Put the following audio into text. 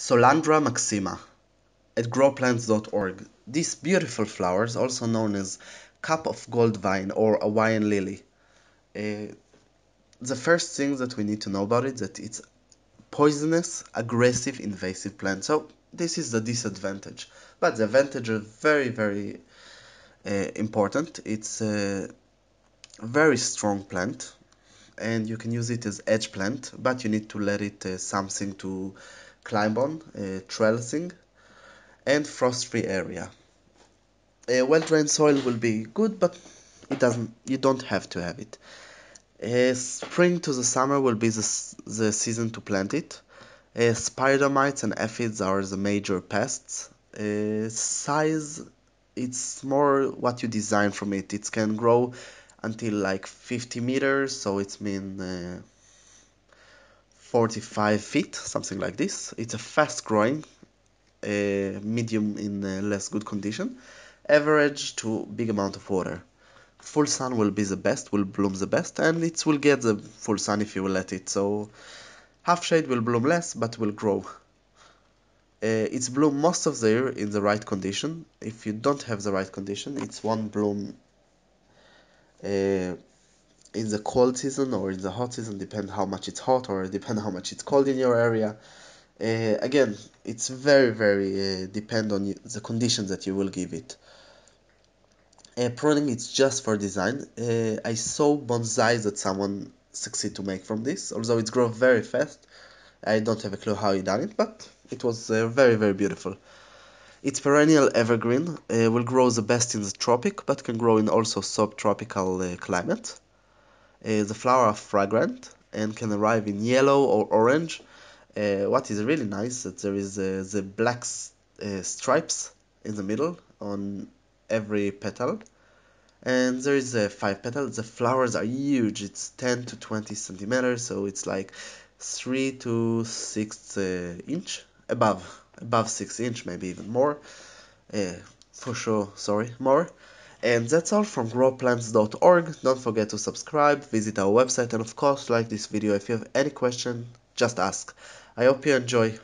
Solandra maxima at growplants.org. These beautiful flowers, also known as cup of gold vine or Hawaiian lily. Uh, the first thing that we need to know about it that it's poisonous, aggressive, invasive plant. So this is the disadvantage. But the advantage is very, very uh, important. It's a very strong plant and you can use it as edge plant, but you need to let it uh, something to climb on, uh, trellising, and frost-free area. A well-drained soil will be good, but it doesn't. You don't have to have it. Uh, spring to the summer will be the, the season to plant it. Uh, spider mites and aphids are the major pests. Uh, size, it's more what you design from it. It can grow until like 50 meters, so it's mean uh, 45 feet, something like this. It's a fast growing, uh, medium in uh, less good condition, average to big amount of water. Full sun will be the best, will bloom the best, and it will get the full sun if you will let it. So half shade will bloom less, but will grow. Uh, it's bloom most of the year in the right condition. If you don't have the right condition, it's one bloom uh, in the cold season or in the hot season, depend how much it's hot or depend how much it's cold in your area. Uh, again, it's very very uh, depend on the conditions that you will give it. Uh, pruning it's just for design. Uh, I saw bonsai that someone succeed to make from this, although it's grow very fast. I don't have a clue how he done it, but it was uh, very very beautiful. It's perennial evergreen, uh, will grow the best in the tropic, but can grow in also subtropical uh, climate. Uh, the flower are fragrant and can arrive in yellow or orange. Uh, what is really nice that there is uh, the black stripes in the middle on every petal. And there is a five petals the flowers are huge. It's 10 to 20 centimeters so it's like 3 to 6 uh, inch above above 6 inch maybe even more. Uh, for sure sorry more and that's all from growplants.org. Don't forget to subscribe, visit our website, and of course, like this video. If you have any question, just ask. I hope you enjoy.